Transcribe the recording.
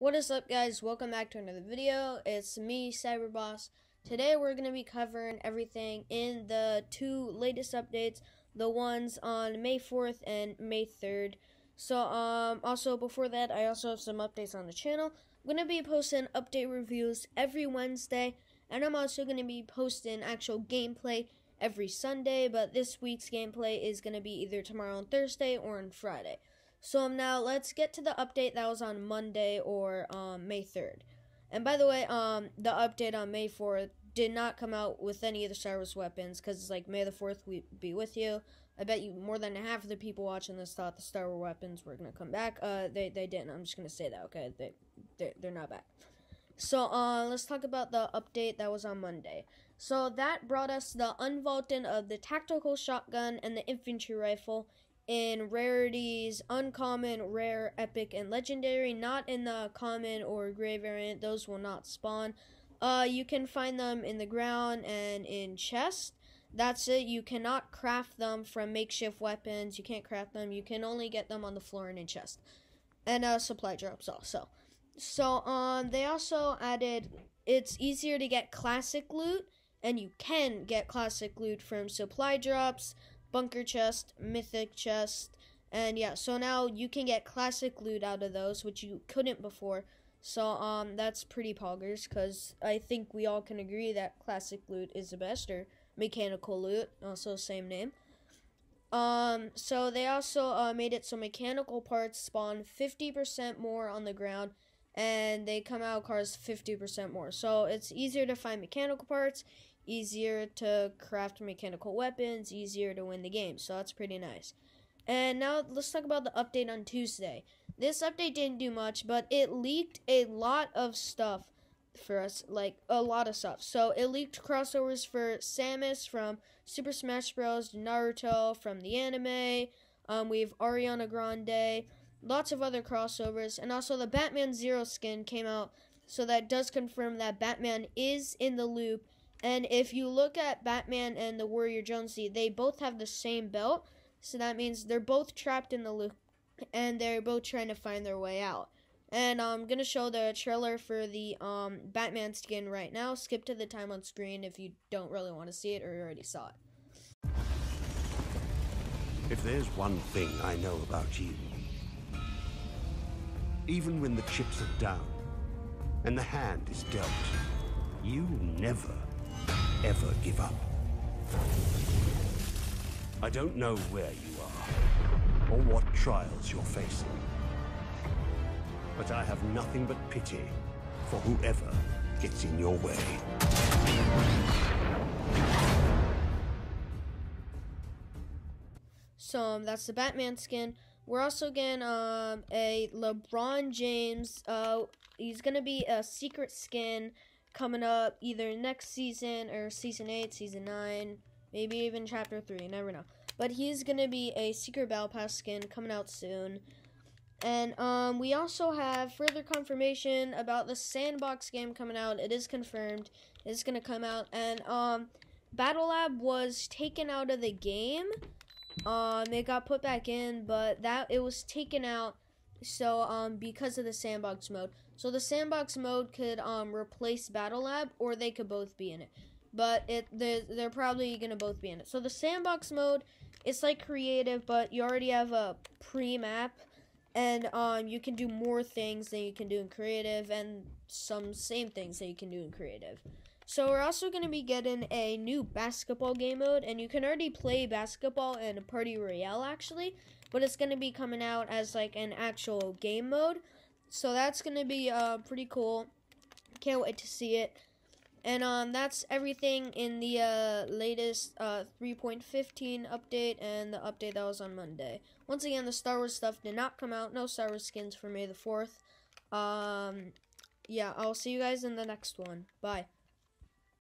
What is up guys, welcome back to another video, it's me, Cyberboss. Today we're going to be covering everything in the two latest updates, the ones on May 4th and May 3rd. So, um, also before that, I also have some updates on the channel. I'm going to be posting update reviews every Wednesday, and I'm also going to be posting actual gameplay every Sunday, but this week's gameplay is going to be either tomorrow on Thursday or on Friday. So um, now let's get to the update that was on Monday or um, May 3rd. And by the way, um, the update on May 4th did not come out with any of the Star Wars weapons because it's like May the 4th we be with you. I bet you more than half of the people watching this thought the Star Wars weapons were gonna come back. Uh, they they didn't. I'm just gonna say that. Okay, they they they're not back. So uh, let's talk about the update that was on Monday. So that brought us the unvaulting of the tactical shotgun and the infantry rifle in rarities uncommon, rare, epic, and legendary, not in the common or gray variant. Those will not spawn. Uh, you can find them in the ground and in chests. That's it. You cannot craft them from makeshift weapons. You can't craft them. You can only get them on the floor and in chest. And uh, supply drops also. So um, they also added it's easier to get classic loot, and you can get classic loot from supply drops, bunker chest, mythic chest, and yeah, so now you can get classic loot out of those, which you couldn't before. So um, that's pretty poggers, because I think we all can agree that classic loot is the best, or mechanical loot, also same name. Um, so they also uh, made it so mechanical parts spawn 50% more on the ground, and they come out cars 50% more. So it's easier to find mechanical parts, easier to craft mechanical weapons, easier to win the game. So that's pretty nice. And now let's talk about the update on Tuesday. This update didn't do much, but it leaked a lot of stuff for us, like a lot of stuff. So it leaked crossovers for Samus from Super Smash Bros, Naruto from the anime. Um, we have Ariana Grande, lots of other crossovers, and also the Batman Zero skin came out, so that does confirm that Batman is in the loop and if you look at Batman and the Warrior Jonesy, they both have the same belt. So that means they're both trapped in the loop and they're both trying to find their way out. And I'm going to show the trailer for the um, Batman skin right now. Skip to the time on screen if you don't really want to see it or you already saw it. If there's one thing I know about you, even when the chips are down and the hand is dealt, you never ever give up. I don't know where you are, or what trials you're facing. But I have nothing but pity for whoever gets in your way. So um, that's the Batman skin. We're also getting um, a LeBron James. Uh, he's gonna be a secret skin coming up either next season or season 8, season 9, maybe even chapter 3, you never know. But he's going to be a secret battle pass skin coming out soon. And um, we also have further confirmation about the sandbox game coming out. It is confirmed. It's going to come out. And um, Battle Lab was taken out of the game. Um, it got put back in, but that it was taken out so um because of the sandbox mode. So the sandbox mode could um replace battle lab or they could both be in it. But it they're, they're probably gonna both be in it. So the sandbox mode it's like creative but you already have a pre-map. And um you can do more things than you can do in creative and some same things that you can do in creative so we're also going to be getting a new basketball game mode and you can already play basketball in a party royale actually but it's going to be coming out as like an actual game mode. So that's going to be uh, pretty cool. Can't wait to see it. And um, that's everything in the uh, latest uh, 3.15 update and the update that was on Monday. Once again, the Star Wars stuff did not come out. No Star Wars skins for May the 4th. Um, yeah, I'll see you guys in the next one. Bye.